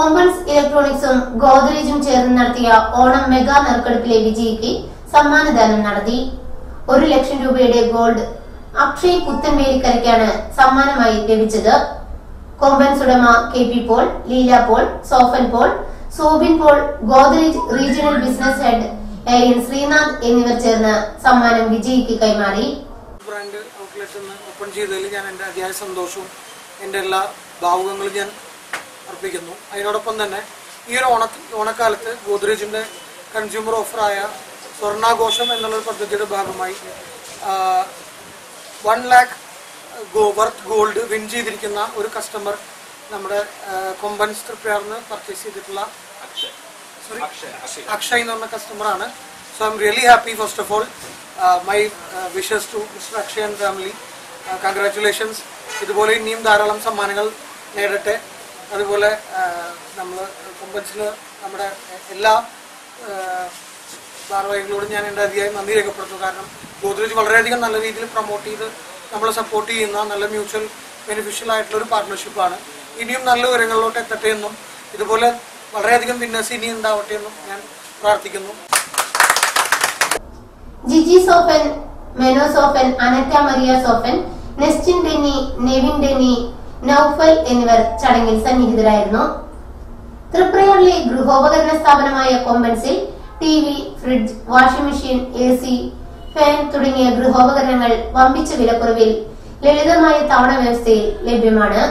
കോമ്പൺസ് ഇലക്ട്രോണിക്സും ഗോദ്രേജും ചേർന്ന് നടത്തിയ ഓണം മെഗാ നറുക്കെടുപ്പിലെ വിജയിക്ക് സമ്മാനദാനം നടത്തി. ഒരു ലക്ഷം രൂപയുടെ ഗോൾഡ് അക്ഷയ് പുത്തൻവേലിക്കരയ്ക്കാണ് സമ്മാനമായി ലഭിച്ചത്. കോമ്പൻസ് ഉടമ K P Paul Leela Paul Sofan Paul Sobin Paul Godrej regional business head A N Sreenath എന്നിവർ ചേർന്ന് സമ്മാനം വിജയിക്ക് കൈമാറി. ബ്രാൻഡ് ഓപ്പൺ ചെയ്തതിൽ ഞാൻ അതിയായ സന്തോഷവും എന്റെ എല്ലാ ഭാവുകങ്ങളും ഞാൻ അർപ്പിക്കുന്നു അതിനോടൊപ്പം തന്നെ ഈ ഒരു ഓണ ഓണക്കാലത്ത് ഗോദ്രേജിന്റെ കൺസ്യൂമർ ഓഫറായ സ്വർണാഘോഷം എന്നുള്ളൊരു പദ്ധതിയുടെ ഭാഗമായി one lakh go worth gold win ചെയ്തിരിക്കുന്ന ഒരു കസ്റ്റമർ നമ്മുടെ കൊമ്പൻസ് തൃപ്യാർന്ന് പർച്ചേസ് ചെയ്തിട്ടുള്ള സോറി അക്ഷയ് എന്ന് പറഞ്ഞ കസ്റ്റമറാണ് so I am really happy first of all my wishes to mister Akshay and family congratulations ഇതുപോലെ ഇനിയും ധാരാളം സമ്മാനങ്ങൾ നേടട്ടെ. അതുപോലെ നമ്മൾ കൊമ്പൻസിന് നമ്മുടെ എല്ലാ ഭാരവാഹികളോടും ഞാൻ എന്റെ അധികം നന്ദി രേഖപ്പെടുത്തുന്നു. കാരണം ഗോദ്രേജ് വളരെയധികം നല്ല രീതിയിൽ പ്രൊമോട്ട് ചെയ്ത് നമ്മളെ സപ്പോർട്ട് ചെയ്യുന്ന നല്ല മ്യൂച്വൽ ബെനിഫിഷ്യൽ ആയിട്ടുള്ള ഒരു പാർട്ട്ണർഷിപ്പാണ് ഇനിയും നല്ല ഉയരങ്ങളിലോട്ട് എത്തട്ടെ എന്നും ഇതുപോലെ വളരെയധികം വിന്നേഴ്സ് ഇനി ഉണ്ടാവട്ടെ എന്നും ഞാൻ പ്രാർത്ഥിക്കുന്നു. Jiji Sofan Meno Sofan Anetta Maria Sofan Nestin Denny Nevin Denny Naufal എന്നിവർ ചടങ്ങിൽ സന്നിഹിതരായിരുന്നു. തൃപ്രയാറിലെ ഗൃഹോപകരണ സ്ഥാപനമായ കൊമ്പൻസിൽ T V fridge washing machine A C fan തുടങ്ങിയ ഗൃഹോപകരണങ്ങൾ വമ്പിച്ച വിലക്കുറവിൽ ലളിതമായ തവണ വ്യവസ്ഥയിൽ ലഭ്യമാണ്.